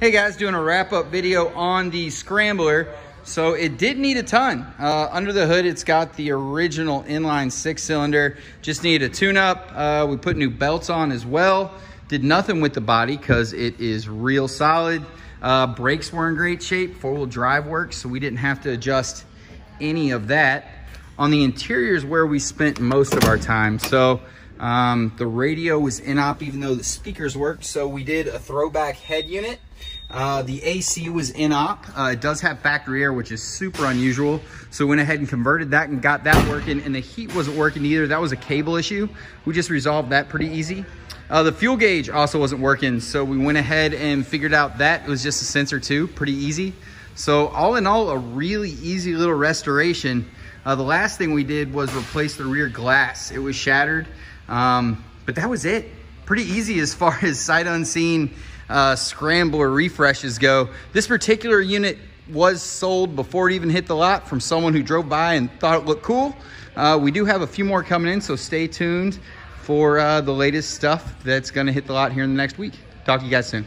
Hey guys, doing a wrap up video on the Scrambler. So it did need a ton. Uh, under the hood, it's got the original inline six cylinder. Just needed a tune up. Uh, we put new belts on as well. Did nothing with the body because it is real solid. Uh, brakes were in great shape. Four wheel drive works, so we didn't have to adjust any of that. On the interior is where we spent most of our time. So um, the radio was in-op even though the speakers worked. So we did a throwback head unit. Uh, the AC was in-op. Uh, it does have factory air, which is super unusual. So went ahead and converted that and got that working. And the heat wasn't working either. That was a cable issue. We just resolved that pretty easy. Uh, the fuel gauge also wasn't working. So we went ahead and figured out that it was just a sensor too, pretty easy. So all in all, a really easy little restoration. Uh, the last thing we did was replace the rear glass. It was shattered. Um, but that was it. Pretty easy as far as sight unseen uh, scrambler refreshes go. This particular unit was sold before it even hit the lot from someone who drove by and thought it looked cool. Uh, we do have a few more coming in, so stay tuned for uh, the latest stuff that's gonna hit the lot here in the next week. Talk to you guys soon.